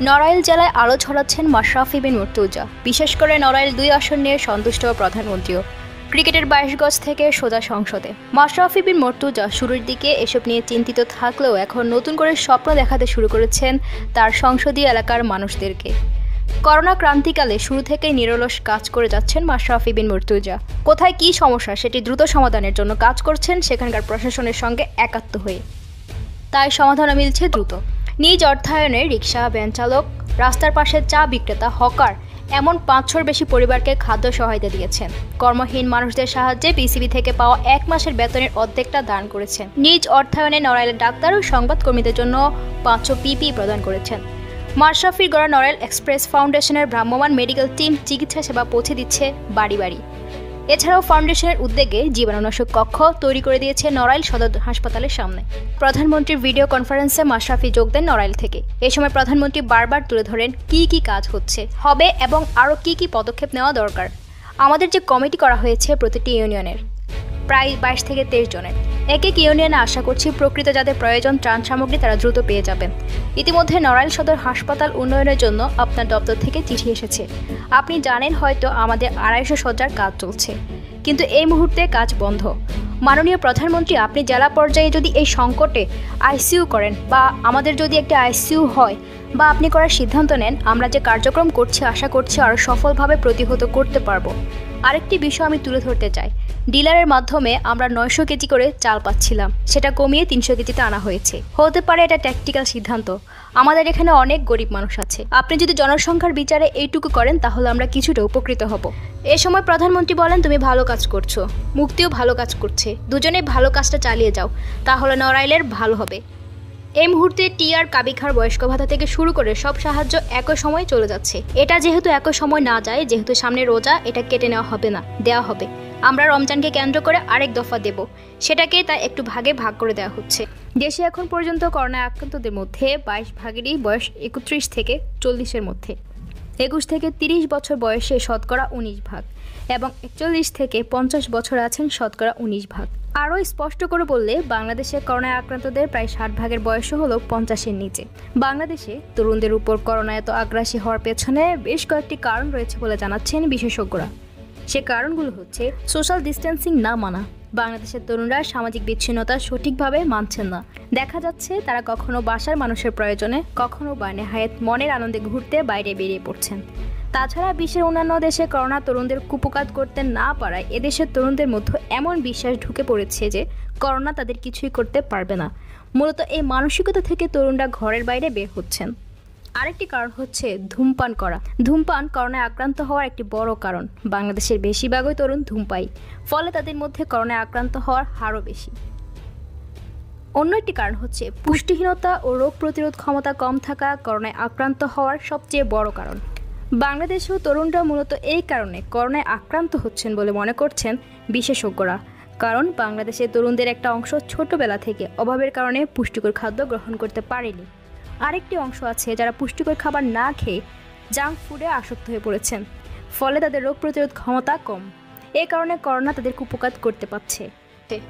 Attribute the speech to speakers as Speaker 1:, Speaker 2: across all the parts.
Speaker 1: নড়াইল জেলায় আলো ছড়াচ্ছেন মাশরাফি বিন মুর্তুজা। বিশেষ করে নড়াইল দুই আসন নিয়ে সন্তুষ্ট প্রধানমন্ত্রীও। ক্রিকেটের বাইশ গজ থেকে সোজা সংসদে। মাশরাফি বিন মর্তুজা শুরুর দিকে এসব নিয়ে চিন্তিত থাকলেও এখন নতুন করে স্বপ্ন দেখাতে শুরু করেছেন তার সংসদীয় এলাকার মানুষদেরকে। করোনা ক্রান্তিকালে শুরু থেকেই নিরলস কাজ করে যাচ্ছেন মাশরাফি বিন মুর্তুজা। কোথায় কী সমস্যা, সেটি দ্রুত সমাধানের জন্য কাজ করছেন সেখানকার প্রশাসনের সঙ্গে একাত্ম হয়ে। তাই সমাধানও মিলছে দ্রুত। নিজ অর্থায়নে রিক্সা, ভ্যান চালক, রাস্তার পাশে চা বিক্রেতা, হকার, এমন পাঁচশোর বেশি পরিবারকে খাদ্য সহায়তা দিয়েছেন। কর্মহীন মানুষদের সাহায্যে বিসিবি থেকে পাওয়া এক মাসের বেতনের অর্ধেকটা দান করেছেন। নিজ অর্থায়নে নড়াইলের ডাক্তার ও সংবাদকর্মীদের জন্য পাঁচশো পিপি প্রদান করেছেন। মাশরাফির গড়া নড়াইল এক্সপ্রেস ফাউন্ডেশনের ভ্রাম্যমাণ মেডিকেল টিম চিকিৎসা সেবা পৌঁছে দিচ্ছে বাড়ি বাড়ি। এছাড়াও ফাউন্ডেশনের উদ্যোগে জীবাণুনাশক কক্ষ তৈরি করে দিয়েছে নড়াইল সদর হাসপাতালের সামনে। প্রধানমন্ত্রীর ভিডিও কনফারেন্সে মাশরাফি যোগ দেন নড়াইল থেকে। এ সময় প্রধানমন্ত্রী বারবার তুলে ধরেন কি কি কাজ হচ্ছে, হবে এবং আরও কি কি পদক্ষেপ নেওয়া দরকার। আমাদের যে কমিটি করা হয়েছে প্রতিটি ইউনিয়নের। প্রায় বাইশ থেকে তেইশ জনের। এক এক ইউনিয়নে আশা করছি প্রকৃত যাদের প্রয়োজন ত্রাণ সামগ্রী তারা দ্রুত পেয়ে যাবেন। ইতিমধ্যে নড়াইল সদর হাসপাতাল উন্নয়নের জন্য আপনার দপ্তর থেকে চিঠি এসেছে। আপনি জানেন হয়তো আমাদের আড়াইশো সজ্জার কাজ চলছে। কিন্তু এই মুহূর্তে কাজ বন্ধ। মাননীয় প্রধানমন্ত্রী, আপনি জেলা পর্যায়ে যদি এই সংকটে আইসিইউ করেন বা আমাদের যদি একটা আইসিইউ হয় বা আপনি করার সিদ্ধান্ত নেন, আমরা যে কার্যক্রম করছি, আশা করছি আরও সফলভাবে প্রতিহত করতে পারব। আরেকটি বিষয় আমি তুলে ধরতে চাই। ডিলারের মাধ্যমে আমরা নয়শো কেজি করে চাল পাচ্ছিলাম। সেটা কমিয়ে তিনশো কেজিতে আনা হয়েছে। হতে পারে এটা ট্যাকটিক্যাল সিদ্ধান্ত। আমাদের এখানে অনেক গরিব মানুষ আছে। আপনি যদি জনসংখ্যার বিচারে এইটুকু করেন, তাহলে আমরা কিছুটা উপকৃত হব। এ সময় প্রধানমন্ত্রী বলেন, তুমি ভালো কাজ করছ। মুক্তিও ভালো কাজ করছে। দুজনেই ভালো কাজটা চালিয়ে যাও। তাহলে নড়াইলের ভালো হবে। এই মুহূর্তে টিআর কাবিখার বয়স্ক ভাতা থেকে শুরু করে সব সাহায্য একই সময় চলে যাচ্ছে। এটা যেহেতু একই সময় না যায়, যেহেতু সামনে রোজা, এটা কেটে নেওয়া হবে না দেওয়া হবে। আমরা রমজানকে কেন্দ্র করে আরেক দফা দেব। সেটাকে তা একটু ভাগে ভাগ করে দেওয়া হচ্ছে। দেশে এখন পর্যন্ত করোনা আক্রান্তদের মধ্যে বাইশ ভাগেরই বয়স একত্রিশ থেকে চল্লিশের মধ্যে। একুশ থেকে তিরিশ বছর বয়সে শতকরা উনিশ ভাগ এবং একচল্লিশ থেকে পঞ্চাশ বছর আছেন শতকরা উনিশ ভাগ। আরও স্পষ্ট করে বললে, বাংলাদেশে করোনায় আক্রান্তদের প্রায় ষাট ভাগের বয়সও হলো পঞ্চাশের নিচে। বাংলাদেশে তরুণদের উপর করোনা এত আগ্রাসী হওয়ার পেছনে বেশ কয়েকটি কারণ রয়েছে বলে জানাচ্ছেন বিশেষজ্ঞরা। সে কারণগুলো হচ্ছে, সোশ্যাল ডিস্টেন্সিং না মানা বাংলাদেশের তরুণরা সামাজিক বিচ্ছিন্নতা সঠিকভাবে মানছেন না। দেখা যাচ্ছে তারা কখনো বাসার মানুষের প্রয়োজনে, কখনো বা নেহায়েত মনের আনন্দে ঘুরতে বাইরে বেরিয়ে পড়ছেন। তাছাড়া বিশ্বের অন্যান্য দেশে করোনা তরুণদের কুপকাত করতে না পারায় এদেশের তরুণদের মধ্যে এমন বিশ্বাস ঢুকে পড়েছে যে, করোনা তাদের কিছুই করতে পারবে না। মূলত এই মানসিকতা থেকে তরুণরা ঘরের বাইরে বের হচ্ছেন। আরেকটি কারণ হচ্ছে ধূমপান করা। ধূমপান করোনায় আক্রান্ত হওয়ার একটি বড় কারণ। বাংলাদেশের বেশিরভাগই তরুণ ধূমপাই ফলে তাদের মধ্যে করোনায় আক্রান্ত হওয়ার হারও বেশি। অন্য একটি কারণ হচ্ছে পুষ্টিহীনতা ও রোগ প্রতিরোধ ক্ষমতা কম থাকা করোনায় আক্রান্ত হওয়ার সবচেয়ে বড় কারণ। বাংলাদেশেও তরুণরা মূলত এই কারণে করোনায় আক্রান্ত হচ্ছেন বলে মনে করছেন বিশেষজ্ঞরা। কারণ বাংলাদেশের তরুণদের একটা অংশ ছোটবেলা থেকে অভাবের কারণে পুষ্টিকর খাদ্য গ্রহণ করতে পারেনি। আরেকটি অংশ আছে যারা পুষ্টিকর খাবার না খেয়ে জাঙ্ক ফুডে আসক্ত হয়ে পড়েছেন। ফলে তাদের রোগ প্রতিরোধ ক্ষমতা কম। এই কারণে করোনা তাদের কুপকাত করতে পারছে।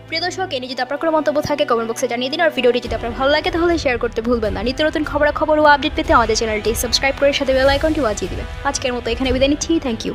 Speaker 1: প্রিয় দর্শক এনে যদি আপনার কোনো মন্তব্য থাকে কমেন্ট বক্সে জানিয়ে দিন। আর ভিডিওটি যদি আপনার ভালো লাগে, তাহলে শেয়ার করতে ভুলবেন না। নিত্য নতুন খবর খবর ও আপডেট পেতে আমাদের চ্যানেলটি সাবস্ক্রাইব করে সাথে বেল আইকনটি বাজিয়ে দিবেন। আজকের মতো এখানে বিদায় নিচ্ছি। Thank you